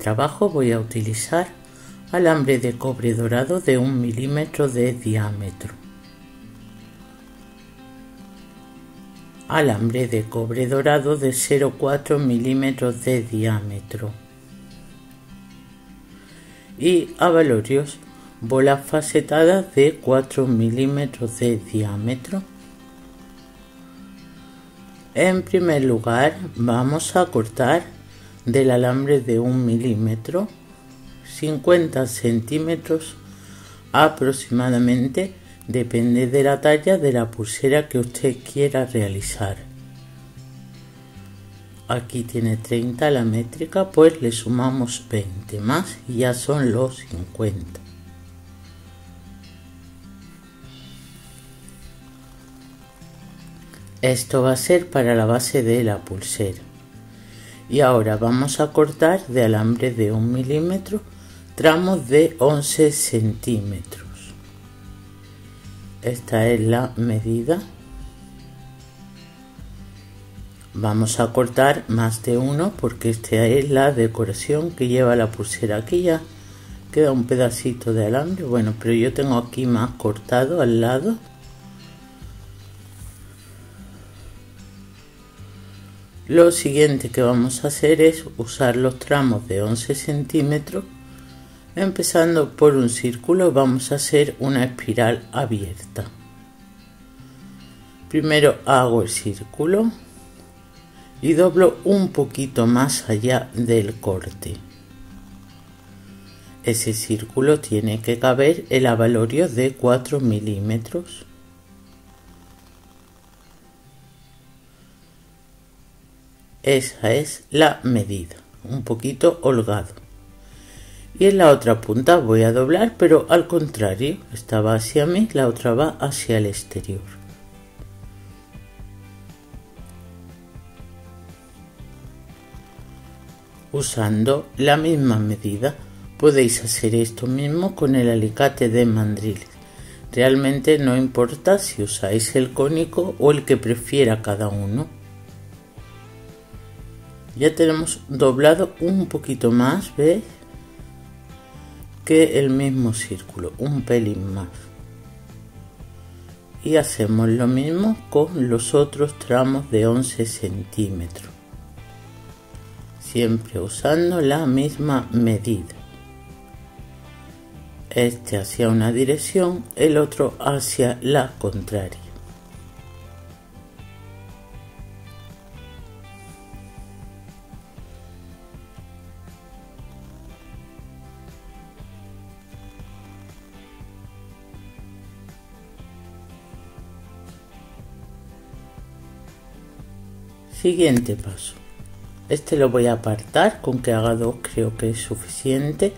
trabajo voy a utilizar alambre de cobre dorado de un milímetro de diámetro. Alambre de cobre dorado de 0,4 milímetros de diámetro. Y abalorios, bolas facetadas de 4 milímetros de diámetro. En primer lugar vamos a cortar del alambre de un milímetro 50 centímetros aproximadamente depende de la talla de la pulsera que usted quiera realizar. Aquí tiene 30 la métrica pues le sumamos 20 más y ya son los 50 esto va a ser para la base de la pulsera y ahora vamos a cortar de alambre de un milímetro tramos de 11 centímetros. Esta es la medida. Vamos a cortar más de uno porque esta es la decoración que lleva la pulsera aquí ya. Queda un pedacito de alambre. Bueno pero yo tengo aquí más cortado al lado Lo siguiente que vamos a hacer es usar los tramos de 11 centímetros. Empezando por un círculo vamos a hacer una espiral abierta. Primero hago el círculo y doblo un poquito más allá del corte. Ese círculo tiene que caber el avalorio de 4 milímetros. Esa es la medida, un poquito holgado. Y en la otra punta voy a doblar, pero al contrario, esta va hacia mí, la otra va hacia el exterior. Usando la misma medida, podéis hacer esto mismo con el alicate de mandriles. Realmente no importa si usáis el cónico o el que prefiera cada uno ya tenemos doblado un poquito más ¿ves? que el mismo círculo un pelín más. Y hacemos lo mismo con los otros tramos de 11 centímetros. Siempre usando la misma medida. Este hacia una dirección el otro hacia la contraria Siguiente paso. Este lo voy a apartar, con que haga dos creo que es suficiente.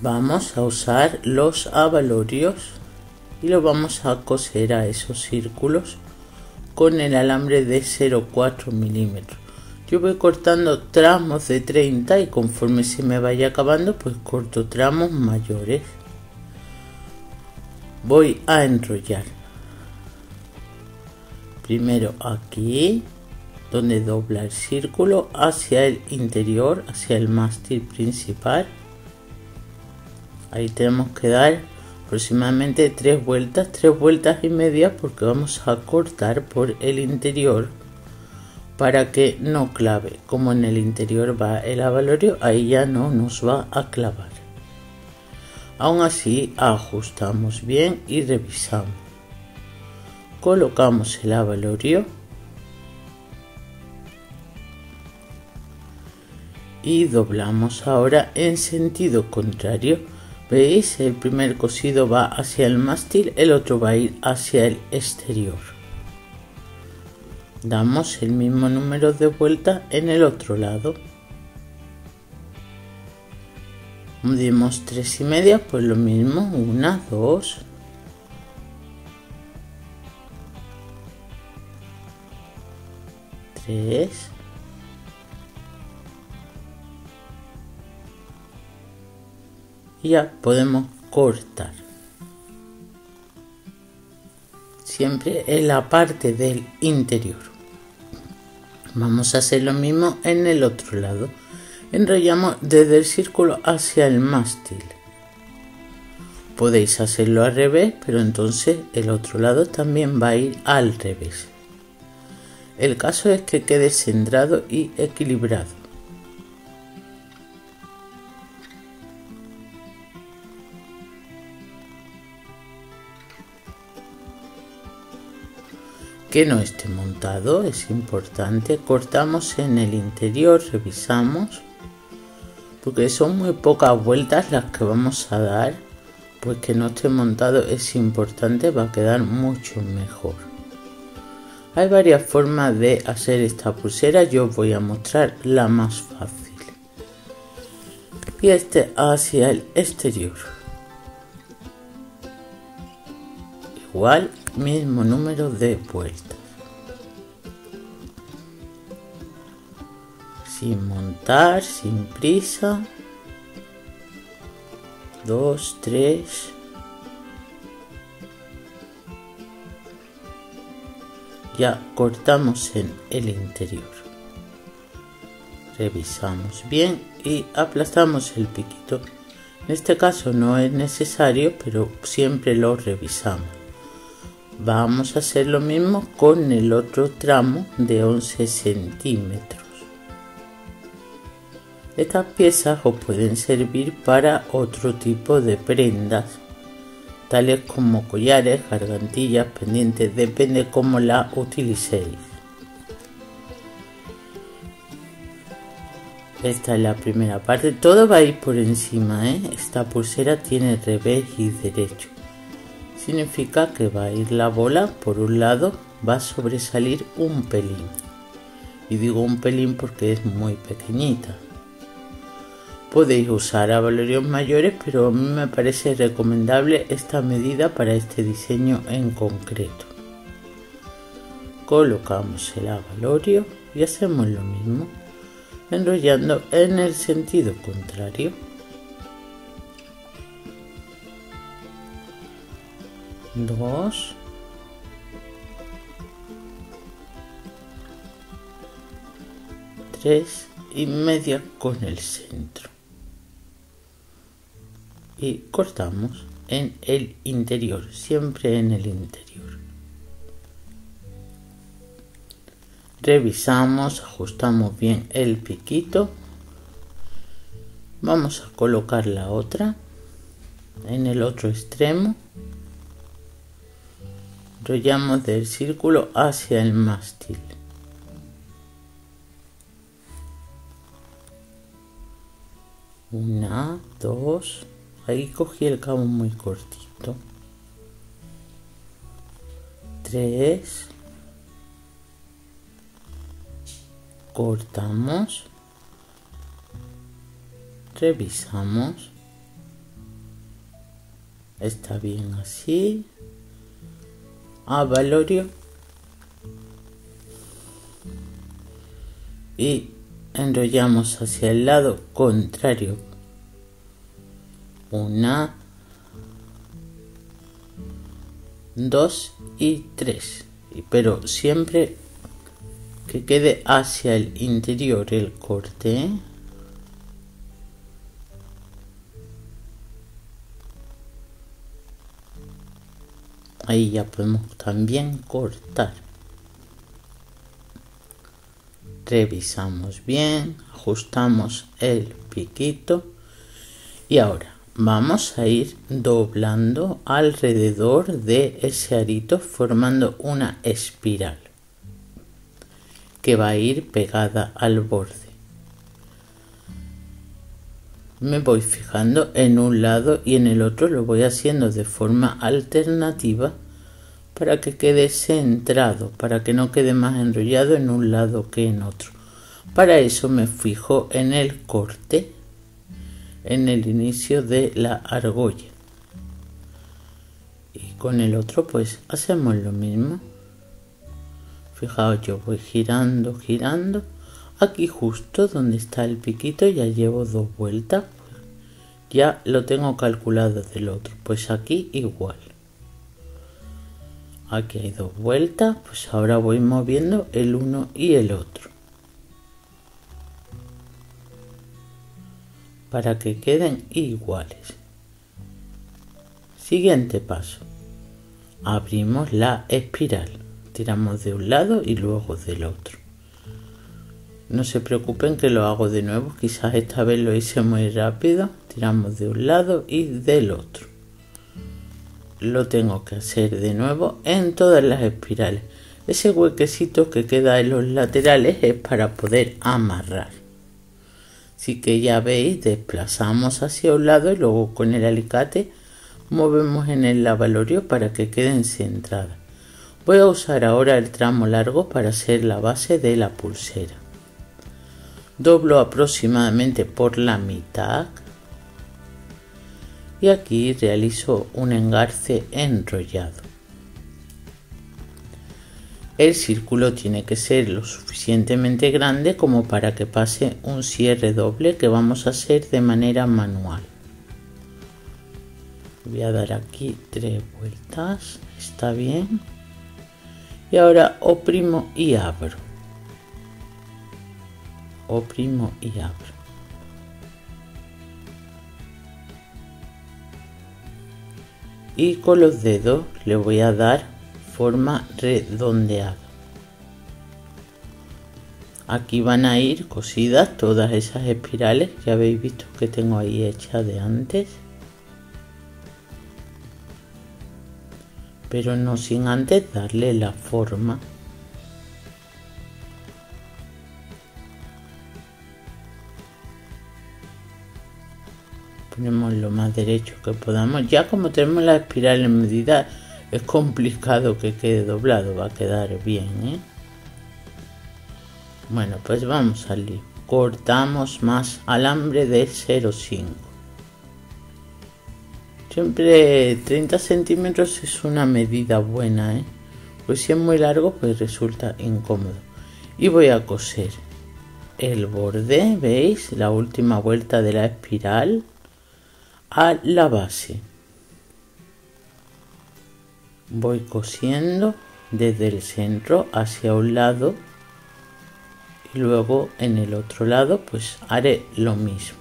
Vamos a usar los abalorios y lo vamos a coser a esos círculos con el alambre de 0,4 milímetros. Yo voy cortando tramos de 30 y conforme se me vaya acabando pues corto tramos mayores. Voy a enrollar. Primero aquí donde dobla el círculo hacia el interior, hacia el mástil principal. Ahí tenemos que dar aproximadamente tres vueltas, tres vueltas y media porque vamos a cortar por el interior para que no clave. Como en el interior va el avalorio, ahí ya no nos va a clavar. Aún así ajustamos bien y revisamos. Colocamos el avalorio y doblamos ahora en sentido contrario. Veis el primer cosido va hacia el mástil el otro va a ir hacia el exterior. Damos el mismo número de vuelta en el otro lado. Dimos tres y media pues lo mismo una dos. Tres ya podemos cortar. Siempre en la parte del interior. Vamos a hacer lo mismo en el otro lado. Enrollamos desde el círculo hacia el mástil. Podéis hacerlo al revés pero entonces el otro lado también va a ir al revés. El caso es que quede centrado y equilibrado que no esté montado es importante. Cortamos en el interior revisamos porque son muy pocas vueltas las que vamos a dar pues que no esté montado es importante va a quedar mucho mejor. Hay varias formas de hacer esta pulsera yo os voy a mostrar la más fácil. Y este hacia el exterior. Igual mismo número de vueltas. Sin montar, sin prisa. Dos, tres. Ya cortamos en el interior. Revisamos bien y aplastamos el piquito. En este caso no es necesario, pero siempre lo revisamos vamos a hacer lo mismo con el otro tramo de 11 centímetros estas piezas os pueden servir para otro tipo de prendas tales como collares, gargantillas, pendientes, depende cómo la utilicéis. Esta es la primera parte, todo va a ir por encima, ¿eh? esta pulsera tiene revés y derecho significa que va a ir la bola por un lado, va a sobresalir un pelín. Y digo un pelín porque es muy pequeñita. Podéis usar abalorios mayores, pero a mí me parece recomendable esta medida para este diseño en concreto. Colocamos el abalorio y hacemos lo mismo, enrollando en el sentido contrario. Dos. Tres y media con el centro. Y cortamos en el interior siempre en el interior. Revisamos ajustamos bien el piquito. Vamos a colocar la otra en el otro extremo enrollamos del círculo hacia el mástil. Una, dos, ahí cogí el cabo muy cortito. Tres. Cortamos. Revisamos. Está bien así a Valorio. Y enrollamos hacia el lado contrario. Una dos y tres. Pero siempre que quede hacia el interior el corte ahí ya podemos también cortar. Revisamos bien ajustamos el piquito. Y ahora vamos a ir doblando alrededor de ese arito formando una espiral que va a ir pegada al borde me voy fijando en un lado y en el otro lo voy haciendo de forma alternativa para que quede centrado, para que no quede más enrollado en un lado que en otro. Para eso me fijo en el corte, en el inicio de la argolla. Y con el otro pues hacemos lo mismo. Fijaos, yo voy girando, girando Aquí justo donde está el piquito ya llevo dos vueltas. Ya lo tengo calculado del otro. Pues aquí igual. Aquí hay dos vueltas. Pues ahora voy moviendo el uno y el otro. para que queden iguales. Siguiente paso. Abrimos la espiral. Tiramos de un lado y luego del otro. No se preocupen que lo hago de nuevo, quizás esta vez lo hice muy rápido. Tiramos de un lado y del otro. Lo tengo que hacer de nuevo en todas las espirales. Ese huequecito que queda en los laterales es para poder amarrar. Así que ya veis, desplazamos hacia un lado y luego con el alicate movemos en el lavalorio para que queden centradas. Voy a usar ahora el tramo largo para hacer la base de la pulsera doblo aproximadamente por la mitad y aquí realizo un engarce enrollado. El círculo tiene que ser lo suficientemente grande como para que pase un cierre doble que vamos a hacer de manera manual. Voy a dar aquí tres vueltas, está bien. Y ahora oprimo y abro oprimo y abro. Y con los dedos le voy a dar forma redondeada. Aquí van a ir cosidas todas esas espirales que habéis visto que tengo ahí hechas de antes. Pero no sin antes darle la forma ponemos lo más derecho que podamos. Ya como tenemos la espiral en medida, es complicado que quede doblado, va a quedar bien. ¿eh? Bueno, pues vamos al lío. Cortamos más alambre de 0,5. Siempre 30 centímetros es una medida buena, ¿eh? Pues si es muy largo, pues resulta incómodo. Y voy a coser el borde, ¿veis? La última vuelta de la espiral a la base. Voy cosiendo desde el centro hacia un lado y luego en el otro lado pues haré lo mismo.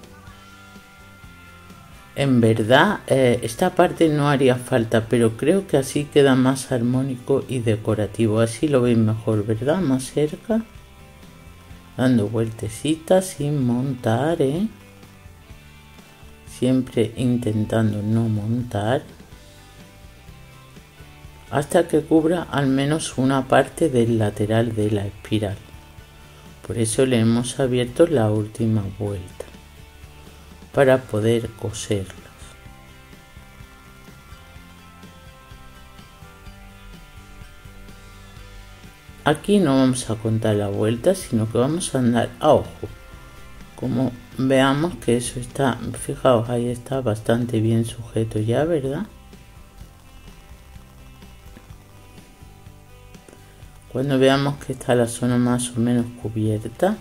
En verdad eh, esta parte no haría falta pero creo que así queda más armónico y decorativo. Así lo veis mejor, ¿verdad? Más cerca. Dando vueltecitas sin montar, ¿eh? Siempre intentando no montar hasta que cubra al menos una parte del lateral de la espiral. Por eso le hemos abierto la última vuelta para poder coserlas. Aquí no vamos a contar la vuelta, sino que vamos a andar a ojo como veamos que eso está fijaos ahí está bastante bien sujeto ya verdad cuando veamos que está la zona más o menos cubierta.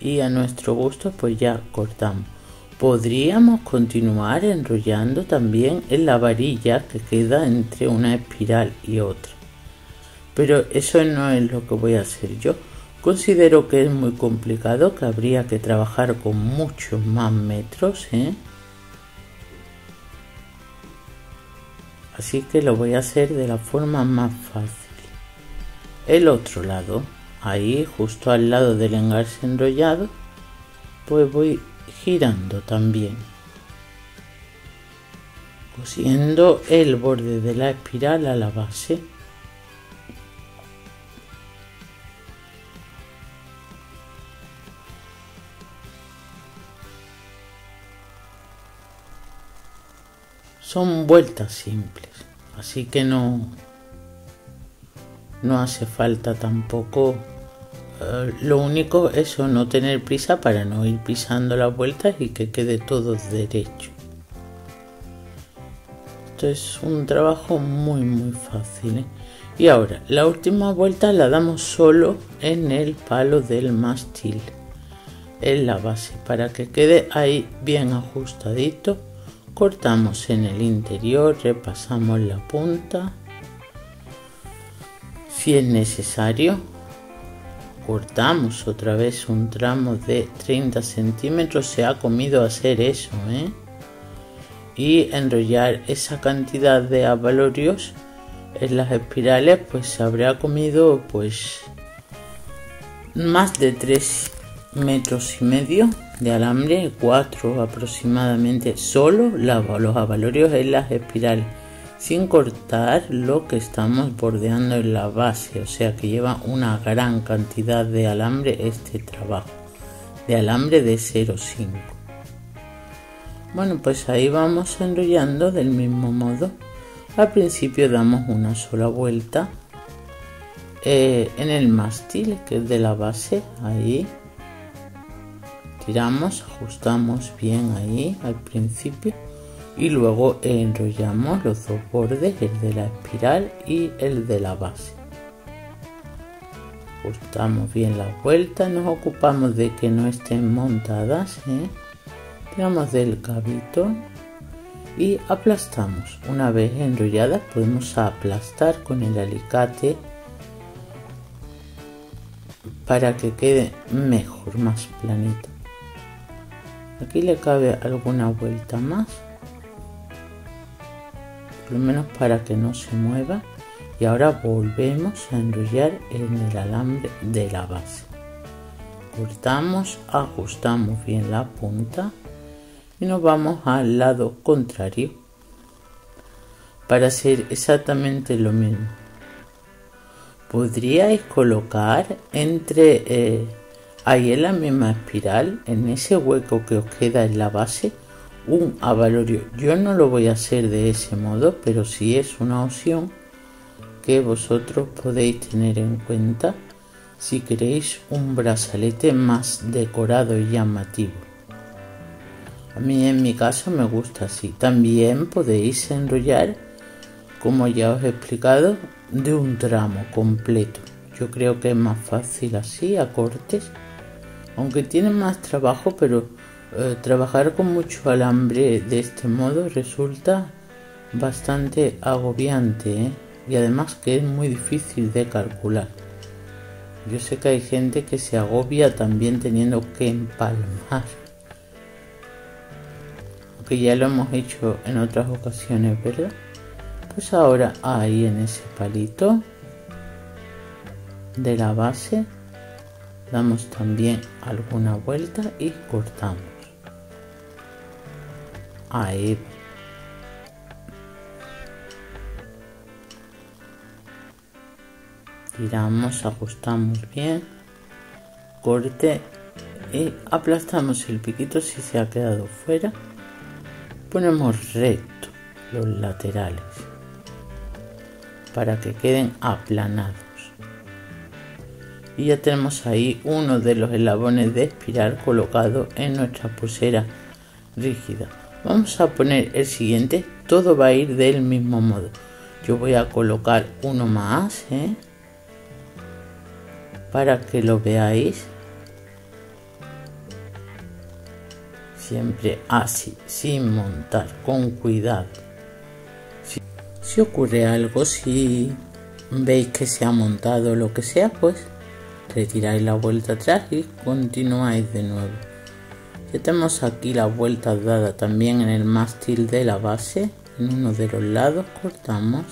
Y a nuestro gusto pues ya cortamos. Podríamos continuar enrollando también en la varilla que queda entre una espiral y otra. Pero eso no es lo que voy a hacer yo Considero que es muy complicado, que habría que trabajar con muchos más metros. ¿eh? Así que lo voy a hacer de la forma más fácil. El otro lado, ahí justo al lado del engarce enrollado, pues voy girando también. Cosiendo el borde de la espiral a la base. Son vueltas simples así que no no hace falta tampoco eh, lo único es no tener prisa para no ir pisando las vueltas y que quede todo derecho esto es un trabajo muy muy fácil ¿eh? y ahora la última vuelta la damos solo en el palo del mástil en la base para que quede ahí bien ajustadito cortamos en el interior, repasamos la punta. Si es necesario, cortamos otra vez un tramo de 30 centímetros se ha comido hacer eso ¿eh? y enrollar esa cantidad de abalorios en las espirales pues se habrá comido pues más de 3 metros y medio de alambre 4 aproximadamente solo los abalorios en las espirales sin cortar lo que estamos bordeando en la base o sea que lleva una gran cantidad de alambre este trabajo de alambre de 0,5 bueno pues ahí vamos enrollando del mismo modo. Al principio damos una sola vuelta eh, en el mástil que es de la base ahí tiramos ajustamos bien ahí al principio y luego enrollamos los dos bordes, el de la espiral y el de la base. Ajustamos bien la vuelta, nos ocupamos de que no estén montadas, ¿eh? tiramos del cabito y aplastamos. Una vez enrolladas podemos aplastar con el alicate para que quede mejor, más planito. Aquí le cabe alguna vuelta más. Por lo menos para que no se mueva. Y ahora volvemos a enrollar en el alambre de la base. Cortamos ajustamos bien la punta y nos vamos al lado contrario para hacer exactamente lo mismo. Podríais colocar entre eh, ahí en la misma espiral en ese hueco que os queda en la base un avalorio. Yo no lo voy a hacer de ese modo, pero sí es una opción que vosotros podéis tener en cuenta si queréis un brazalete más decorado y llamativo. A mí en mi caso me gusta así. También podéis enrollar, como ya os he explicado, de un tramo completo. Yo creo que es más fácil así, a cortes. Aunque tiene más trabajo, pero eh, trabajar con mucho alambre de este modo resulta bastante agobiante ¿eh? y además que es muy difícil de calcular. Yo sé que hay gente que se agobia también teniendo que empalmar. Aunque ya lo hemos hecho en otras ocasiones, ¿verdad? Pues ahora ahí en ese palito de la base damos también alguna vuelta y cortamos. Ahí tiramos ajustamos bien. Corte y aplastamos el piquito si se ha quedado fuera. Ponemos recto los laterales para que queden aplanados y ya tenemos ahí uno de los eslabones de espiral colocado en nuestra pulsera rígida Vamos a poner el siguiente. Todo va a ir del mismo modo. Yo voy a colocar uno más. ¿eh? Para que lo veáis. Siempre así, sin montar, con cuidado. Si, si ocurre algo, si veis que se ha montado lo que sea, pues retiráis la vuelta atrás y continuáis de nuevo. Ya tenemos aquí la vuelta dada también en el mástil de la base. En uno de los lados cortamos.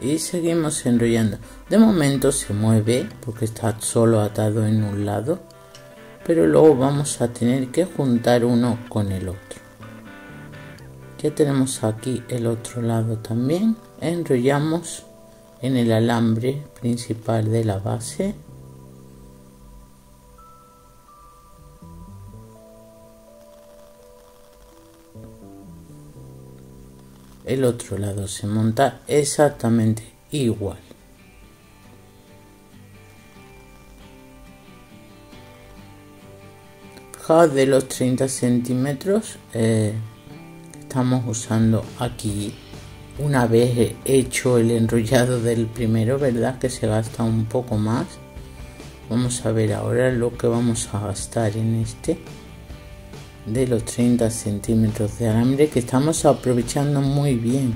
Y seguimos enrollando. De momento se mueve porque está solo atado en un lado. Pero luego vamos a tener que juntar uno con el otro. Ya tenemos aquí el otro lado también. Enrollamos en el alambre principal de la base el otro lado se monta exactamente igual. Fijaos de los 30 centímetros eh, estamos usando aquí una vez hecho el enrollado del primero, ¿verdad? Que se gasta un poco más. Vamos a ver ahora lo que vamos a gastar en este de los 30 centímetros de alambre que estamos aprovechando muy bien.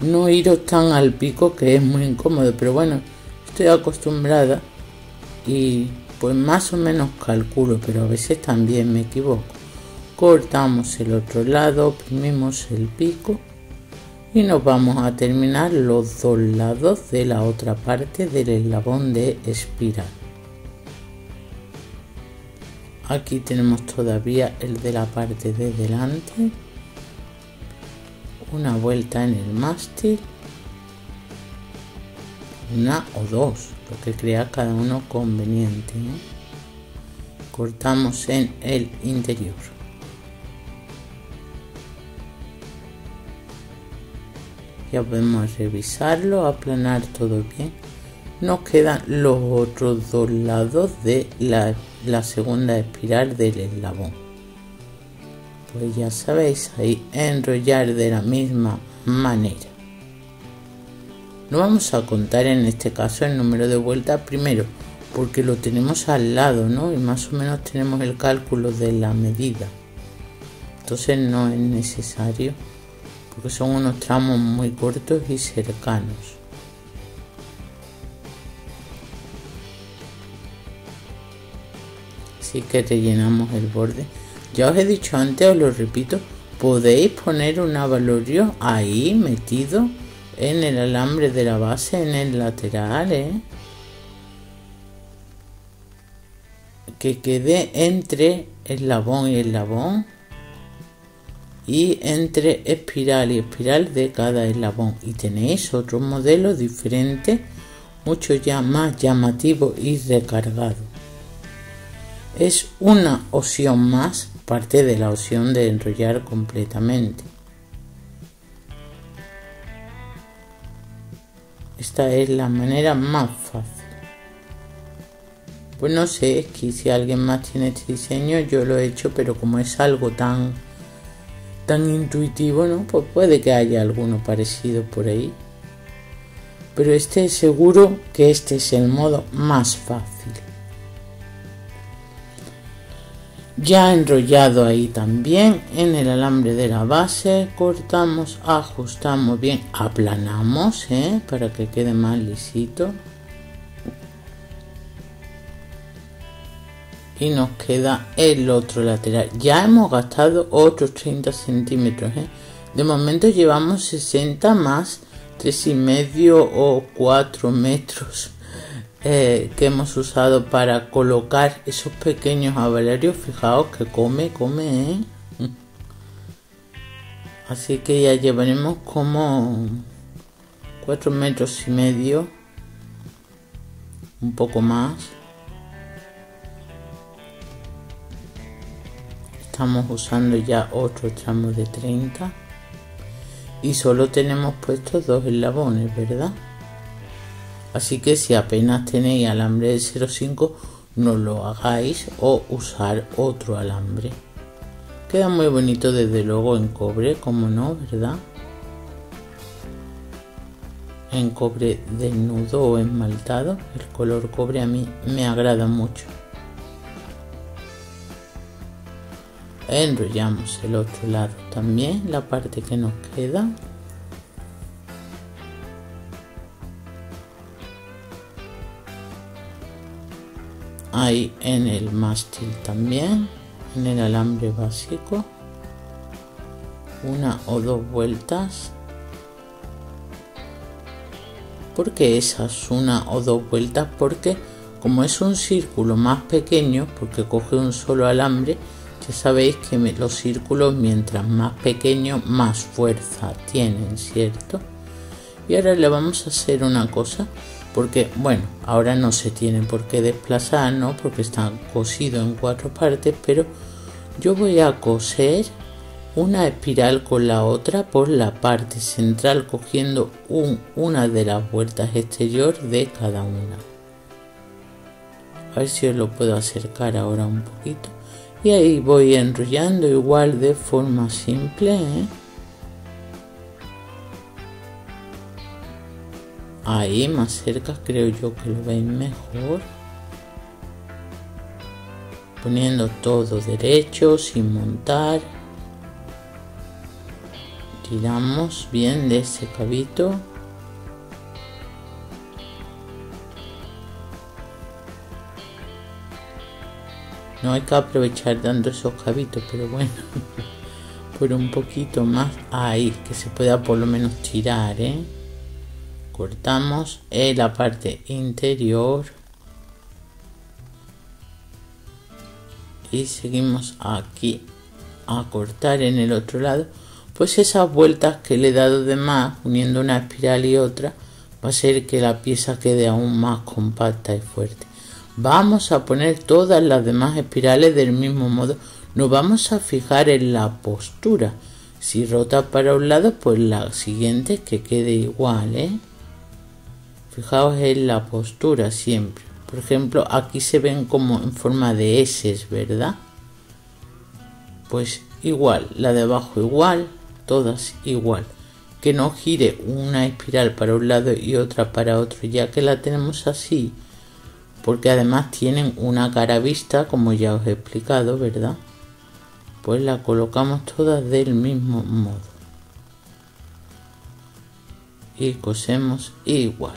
No iros tan al pico que es muy incómodo, pero bueno, estoy acostumbrada y pues más o menos calculo, pero a veces también me equivoco. Cortamos el otro lado, oprimimos el pico y nos vamos a terminar los dos lados de la otra parte del eslabón de espiral. Aquí tenemos todavía el de la parte de delante. Una vuelta en el mástil. Una o dos lo que crea cada uno conveniente. Cortamos en el interior. Ya podemos revisarlo, aplanar todo bien. Nos quedan los otros dos lados de la, segunda espiral del eslabón. Pues ya sabéis, ahí enrollar de la misma manera. No vamos a contar en este caso el número de vueltas primero, porque lo tenemos al lado, ¿no? Y más o menos tenemos el cálculo de la medida. Entonces no es necesario, porque son unos tramos muy cortos y cercanos. Así que rellenamos el borde. Ya os he dicho antes, os lo repito, podéis poner un avalorio ahí metido en el alambre de la base en el lateral ¿eh? que quede entre eslabón y eslabón y entre espiral y espiral de cada eslabón. Y tenéis otro modelo diferente mucho ya más llamativo y recargado. Es una opción más parte de la opción de enrollar completamente. Esta es la manera más fácil. Pues no sé, es que si alguien más tiene este diseño, yo lo he hecho, pero como es algo tan tan intuitivo, ¿no? Pues puede que haya alguno parecido por ahí. Pero este seguro que este es el modo más fácil. ya enrollado ahí también en el alambre de la base cortamos ajustamos bien aplanamos ¿eh? para que quede más lisito y nos queda el otro lateral ya hemos gastado otros 30 centímetros ¿eh? de momento llevamos 60 más tres y medio o 4 metros eh, que hemos usado para colocar esos pequeños avalarios. Fijaos que come, come, ¿eh? Así que ya llevaremos como 4 metros y medio, un poco más. Estamos usando ya otro tramo de 30 y solo tenemos puestos dos eslabones, ¿verdad? Así que si apenas tenéis alambre de 0,5 no lo hagáis o usar otro alambre. Queda muy bonito desde luego en cobre, como no, ¿verdad? En cobre desnudo o esmaltado. El color cobre a mí me agrada mucho. Enrollamos el otro lado también, la parte que nos queda. Hay en el mástil también, en el alambre básico, una o dos vueltas. porque esas una o dos vueltas? Porque como es un círculo más pequeño, porque coge un solo alambre, sabéis que los círculos mientras más pequeños más fuerza tienen, ¿cierto? Y ahora le vamos a hacer una cosa porque bueno, ahora no se tiene por qué desplazar, ¿no? Porque están cosidos en cuatro partes, pero yo voy a coser una espiral con la otra por la parte central cogiendo una de las vueltas exterior de cada una. A ver si os lo puedo acercar ahora un poquito. Y ahí voy enrollando igual de forma simple. ¿eh? Ahí más cerca creo yo que lo veis mejor. Poniendo todo derecho sin montar. Tiramos bien de ese cabito. No hay que aprovechar dando esos cabitos pero bueno por un poquito más ahí que se pueda por lo menos tirar ¿eh? cortamos en la parte interior. Y seguimos aquí a cortar en el otro lado. Pues esas vueltas que le he dado de más uniendo una espiral y otra va a ser que la pieza quede aún más compacta y fuerte vamos a poner todas las demás espirales del mismo modo. Nos vamos a fijar en la postura. Si rota para un lado pues la siguiente que quede igual ¿eh? fijaos en la postura siempre. Por ejemplo aquí se ven como en forma de S verdad pues igual la de abajo igual todas igual. Que no gire una espiral para un lado y otra para otro ya que la tenemos así porque además tienen una cara vista como ya os he explicado verdad pues la colocamos todas del mismo modo. Y cosemos igual.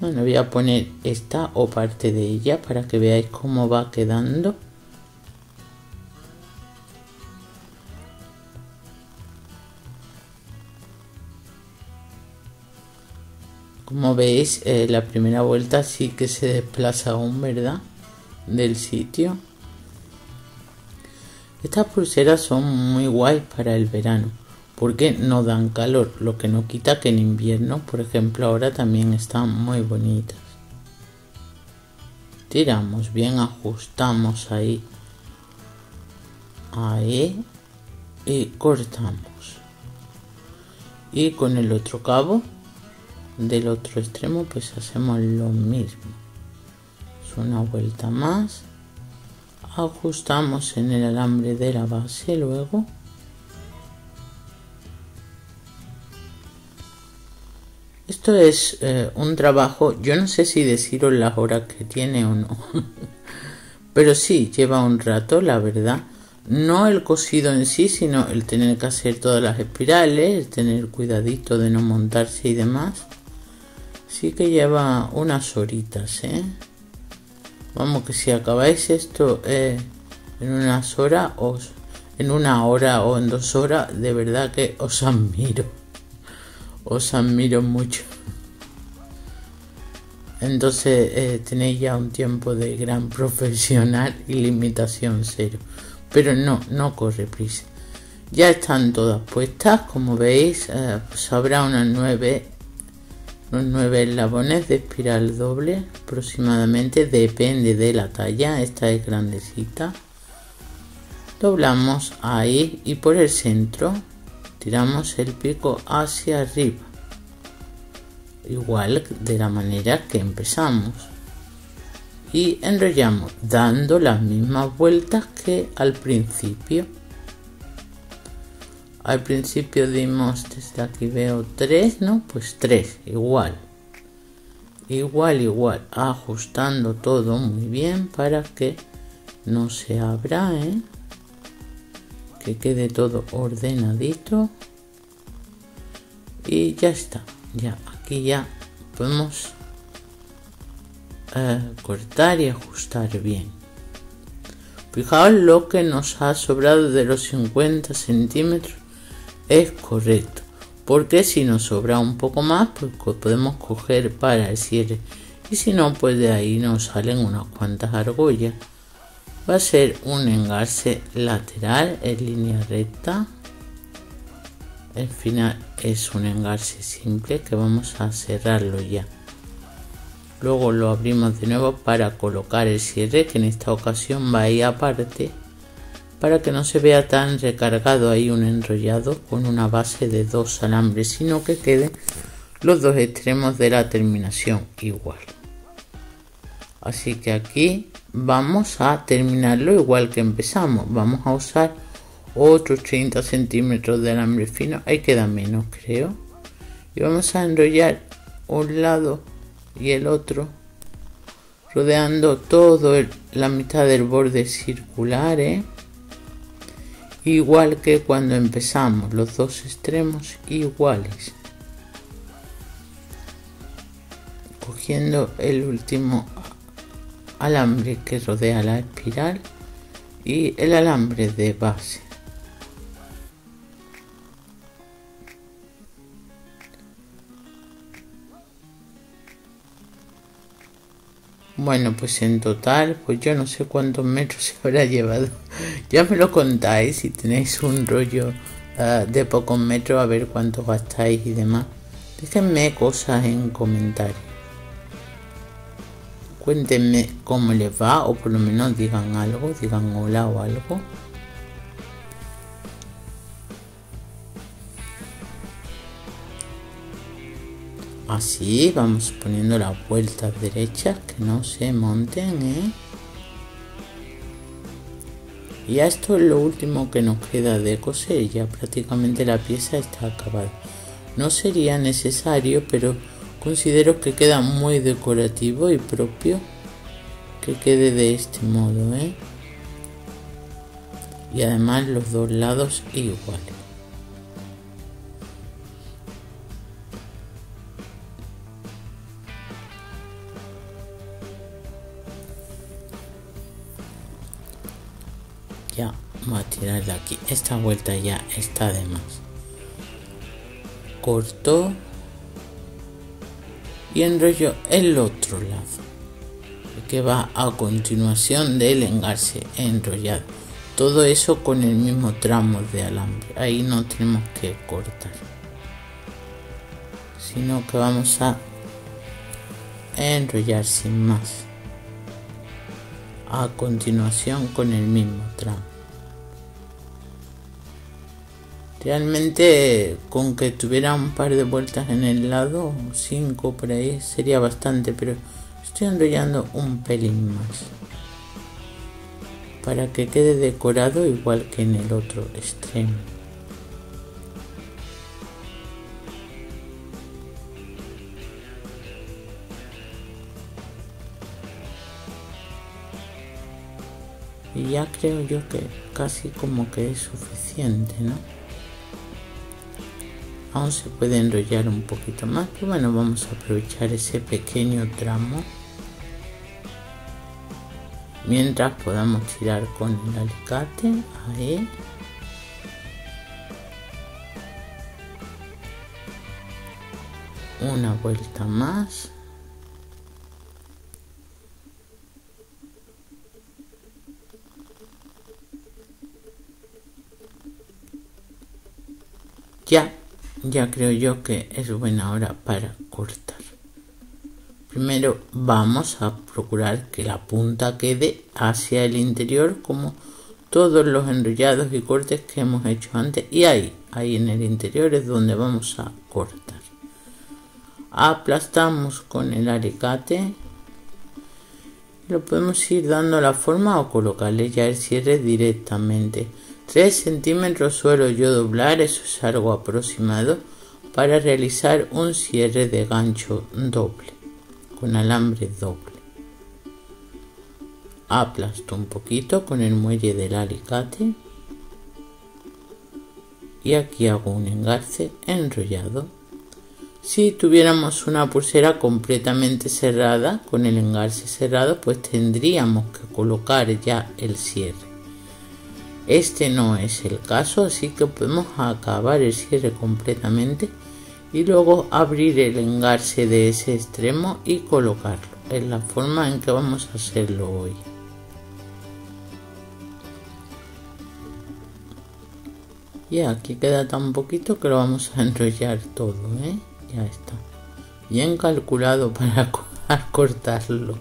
Bueno voy a poner esta o parte de ella para que veáis cómo va quedando Como veis, eh, la primera vuelta sí que se desplaza aún, ¿verdad? Del sitio. Estas pulseras son muy guays para el verano, porque no dan calor, lo que no quita que en invierno, por ejemplo, ahora también están muy bonitas. Tiramos bien, ajustamos ahí, ahí y cortamos. Y con el otro cabo del otro extremo pues hacemos lo mismo. Una vuelta más ajustamos en el alambre de la base luego. Esto es eh, un trabajo yo no sé si deciros las horas que tiene o no pero sí lleva un rato la verdad. No el cosido en sí sino el tener que hacer todas las espirales el tener cuidadito de no montarse y demás Sí que lleva unas horitas, ¿eh? Vamos que si acabáis esto eh, en unas horas, os, en una hora o en dos horas, de verdad que os admiro. Os admiro mucho. Entonces eh, tenéis ya un tiempo de gran profesional y limitación cero. Pero no, no corre prisa. Ya están todas puestas, como veis, eh, pues habrá unas nueve los nueve eslabones de espiral doble aproximadamente depende de la talla esta es grandecita. Doblamos ahí y por el centro tiramos el pico hacia arriba igual de la manera que empezamos. Y enrollamos dando las mismas vueltas que al principio al principio dimos desde aquí veo 3 no pues 3 igual. Igual igual. Ajustando todo muy bien para que no se abra ¿eh? que quede todo ordenadito. Y ya está. Ya aquí ya podemos eh, cortar y ajustar bien. Fijaos lo que nos ha sobrado de los 50 centímetros es correcto, porque si nos sobra un poco más, pues podemos coger para el cierre y si no, pues de ahí nos salen unas cuantas argollas. Va a ser un engarce lateral en línea recta. El final es un engarce simple que vamos a cerrarlo ya. Luego lo abrimos de nuevo para colocar el cierre que en esta ocasión va ahí aparte para que no se vea tan recargado ahí un enrollado con una base de dos alambres, sino que queden los dos extremos de la terminación igual. Así que aquí vamos a terminarlo igual que empezamos. Vamos a usar otros 30 centímetros de alambre fino, ahí queda menos creo. Y vamos a enrollar un lado y el otro rodeando todo la mitad del borde circular. ¿eh? Igual que cuando empezamos los dos extremos iguales cogiendo el último alambre que rodea la espiral y el alambre de base. Bueno, pues en total, pues yo no sé cuántos metros se habrá llevado. Ya me lo contáis si tenéis un rollo ah, de pocos metros, a ver cuánto gastáis y demás. Déjenme cosas en comentarios. Cuéntenme cómo les va o por lo menos digan algo, digan hola o algo. Así vamos poniendo las vueltas derechas que no se monten, ¿eh? Y esto es lo último que nos queda de coser, ya prácticamente la pieza está acabada. No sería necesario, pero considero que queda muy decorativo y propio que quede de este modo, ¿eh? Y además los dos lados iguales. Voy a tirar de aquí. Esta vuelta ya está de más. Corto y enrollo el otro lado que va a continuación del engarce enrollado. Todo eso con el mismo tramo de alambre. Ahí no tenemos que cortar sino que vamos a enrollar sin más. A continuación con el mismo tramo Realmente con que tuviera un par de vueltas en el lado, cinco por ahí, sería bastante, pero estoy enrollando un pelín más. Para que quede decorado igual que en el otro extremo. Y ya creo yo que casi como que es suficiente, ¿no? Aún se puede enrollar un poquito más pero bueno vamos a aprovechar ese pequeño tramo mientras podamos tirar con el alicate ahí. Una vuelta más ya creo yo que es buena hora para cortar. Primero vamos a procurar que la punta quede hacia el interior como todos los enrollados y cortes que hemos hecho antes y ahí, ahí en el interior es donde vamos a cortar. Aplastamos con el alicate lo podemos ir dando la forma o colocarle ya el cierre directamente 3 centímetros suelo yo doblar, eso es algo aproximado, para realizar un cierre de gancho doble, con alambre doble. Aplasto un poquito con el muelle del alicate y aquí hago un engarce enrollado. Si tuviéramos una pulsera completamente cerrada, con el engarce cerrado, pues tendríamos que colocar ya el cierre. Este no es el caso, así que podemos acabar el cierre completamente y luego abrir el engarce de ese extremo y colocarlo en la forma en que vamos a hacerlo hoy. Y aquí queda tan poquito que lo vamos a enrollar todo, ¿eh? Ya está. Bien calculado para cortarlo.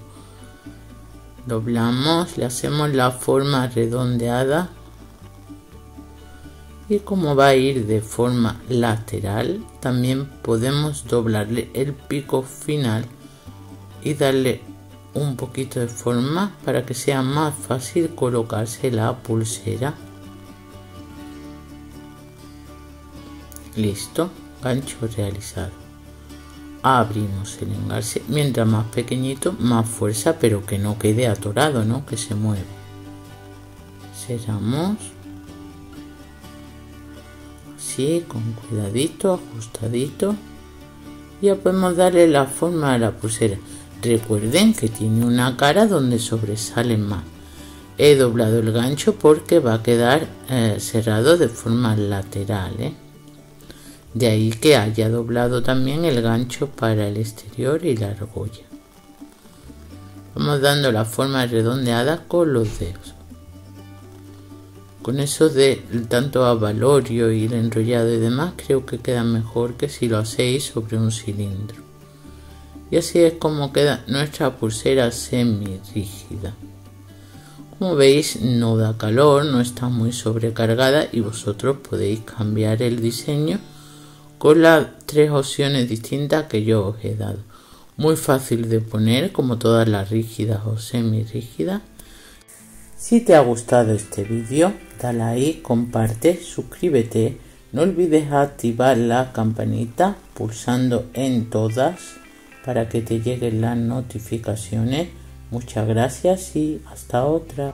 Doblamos, le hacemos la forma redondeada y como va a ir de forma lateral también podemos doblarle el pico final y darle un poquito de forma para que sea más fácil colocarse la pulsera. Listo gancho realizado. Abrimos el engarce mientras más pequeñito más fuerza pero que no quede atorado no que se mueva. Cerramos con cuidadito, ajustadito. Ya podemos darle la forma a la pulsera. Recuerden que tiene una cara donde sobresalen más. He doblado el gancho porque va a quedar eh, cerrado de forma lateral. ¿eh? De ahí que haya doblado también el gancho para el exterior y la argolla. Vamos dando la forma redondeada con los dedos. Con eso de tanto a valorio y el enrollado y demás, creo que queda mejor que si lo hacéis sobre un cilindro. Y así es como queda nuestra pulsera semi rígida. Como veis no da calor, no está muy sobrecargada y vosotros podéis cambiar el diseño con las tres opciones distintas que yo os he dado. Muy fácil de poner como todas las rígidas o semi rígidas. Si te ha gustado este vídeo, dale ahí, comparte, suscríbete. No olvides activar la campanita pulsando en todas para que te lleguen las notificaciones. Muchas gracias y hasta otra.